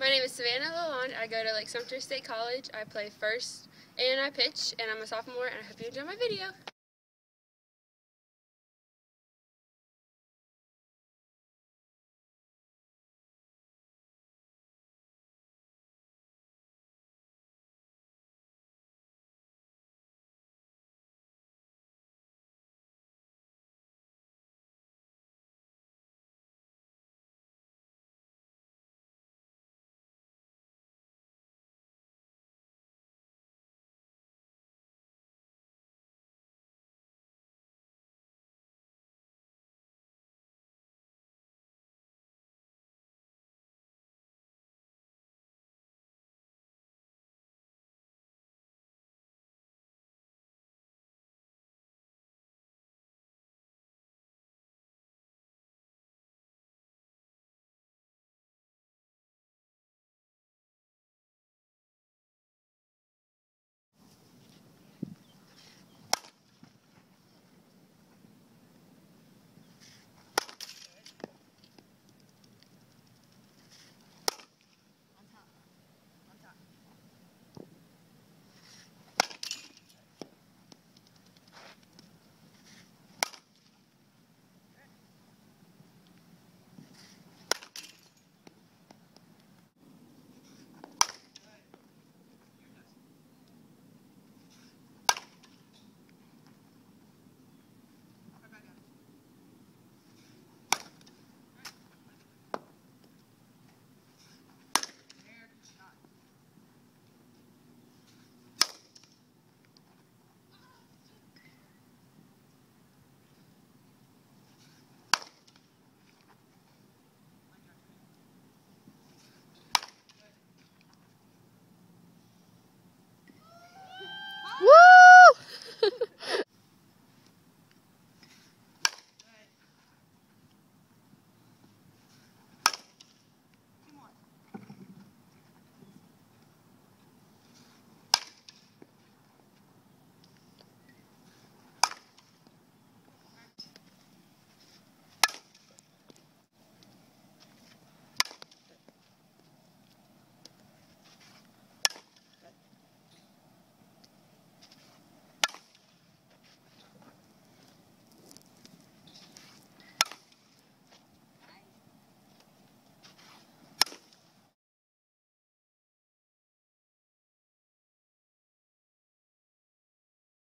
My name is Savannah Lalande. I go to Lake Sumter State College. I play first and I pitch, and I'm a sophomore, and I hope you enjoy my video.